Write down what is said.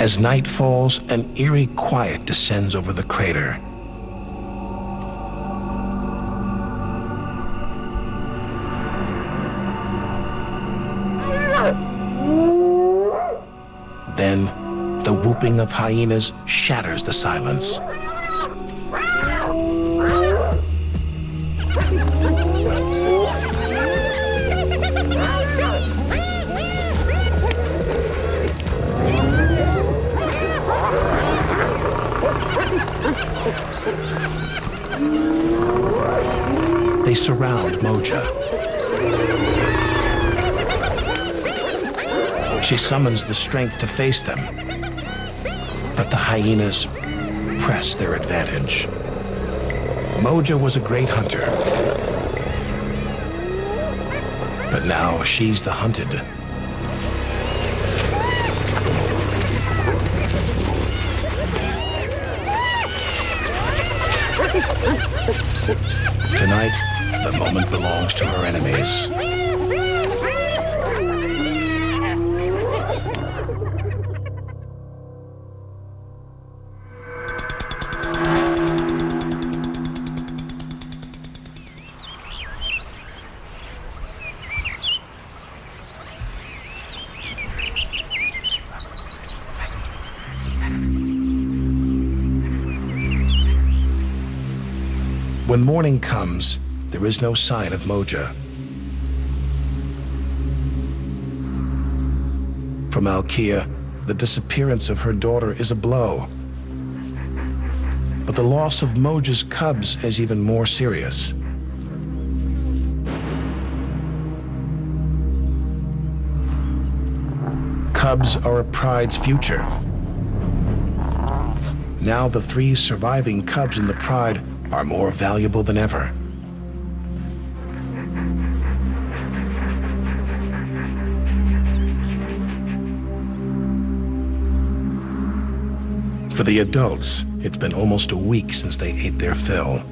As night falls, an eerie quiet descends over the crater. Then, the whooping of hyenas shatters the silence. They surround Moja. She summons the strength to face them. But the hyenas press their advantage. Moja was a great hunter. But now she's the hunted. Tonight, the moment belongs to her enemies. When morning comes, there is no sign of Moja. For Malkia, the disappearance of her daughter is a blow. But the loss of Moja's cubs is even more serious. Cubs are a pride's future. Now the three surviving cubs in the pride are more valuable than ever. For the adults, it's been almost a week since they ate their fill.